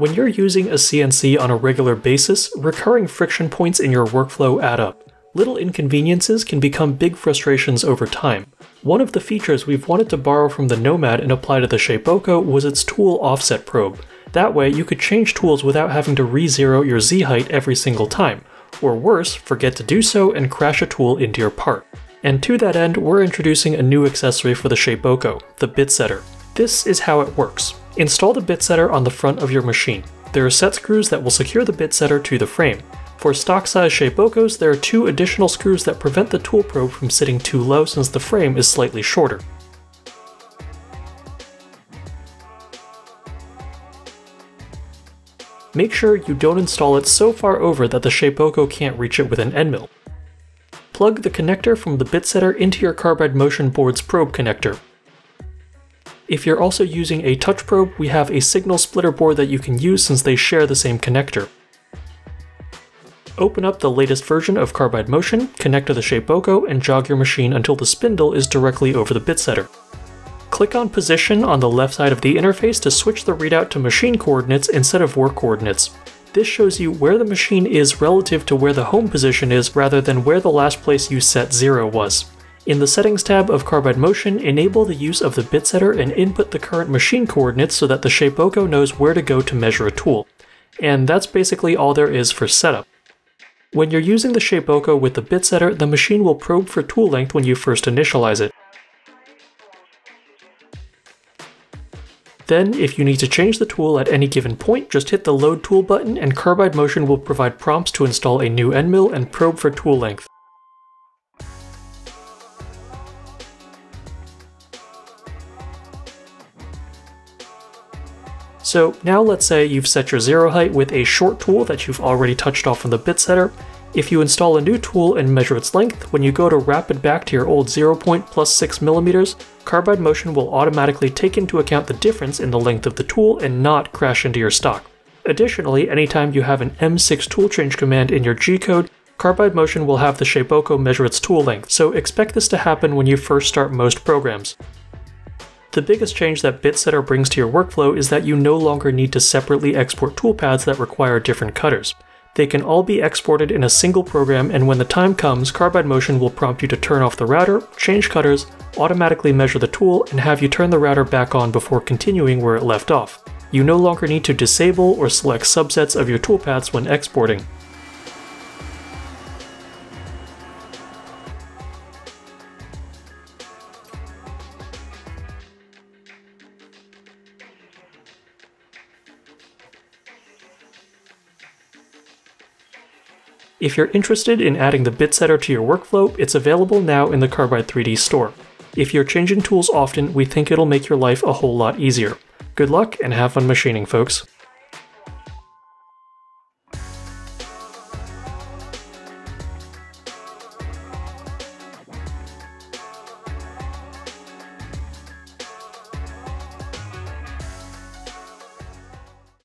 When you're using a CNC on a regular basis, recurring friction points in your workflow add up. Little inconveniences can become big frustrations over time. One of the features we've wanted to borrow from the Nomad and apply to the Shapeoko was its tool offset probe. That way, you could change tools without having to re-zero your Z height every single time, or worse, forget to do so and crash a tool into your part. And to that end, we're introducing a new accessory for the Shapeoko, the BitSetter. This is how it works. Install the BitSetter on the front of your machine. There are set screws that will secure the BitSetter to the frame. For stock size Shapeokos, there are two additional screws that prevent the tool probe from sitting too low since the frame is slightly shorter. Make sure you don't install it so far over that the Shapeoko can't reach it with an end mill. Plug the connector from the BitSetter into your Carbide Motion board's probe connector. If you're also using a touch probe, we have a signal splitter board that you can use since they share the same connector. Open up the latest version of Carbide Motion, connect to the Shapeoko, and jog your machine until the spindle is directly over the BitSetter. Click on Position on the left side of the interface to switch the readout to machine coordinates instead of work coordinates. This shows you where the machine is relative to where the home position is rather than where the last place you set 0 was. In the Settings tab of Carbide Motion, enable the use of the BitSetter and input the current machine coordinates so that the Shapeoko knows where to go to measure a tool. And that's basically all there is for setup. When you're using the Shapeoko with the BitSetter, the machine will probe for tool length when you first initialize it. Then, if you need to change the tool at any given point, just hit the Load Tool button and Carbide Motion will provide prompts to install a new end mill and probe for tool length. So now let's say you've set your zero height with a short tool that you've already touched off on the BitSetter, if you install a new tool and measure its length, when you go to wrap it back to your old 0 point plus 6mm, Carbide Motion will automatically take into account the difference in the length of the tool and not crash into your stock. Additionally, anytime you have an M6 tool change command in your G-code, Carbide Motion will have the Shapeoko measure its tool length, so expect this to happen when you first start most programs. The biggest change that BitSetter brings to your workflow is that you no longer need to separately export toolpaths that require different cutters. They can all be exported in a single program and when the time comes, Carbide Motion will prompt you to turn off the router, change cutters, automatically measure the tool, and have you turn the router back on before continuing where it left off. You no longer need to disable or select subsets of your toolpaths when exporting. If you're interested in adding the BitSetter to your workflow, it's available now in the Carbide 3D store. If you're changing tools often, we think it'll make your life a whole lot easier. Good luck and have fun machining, folks.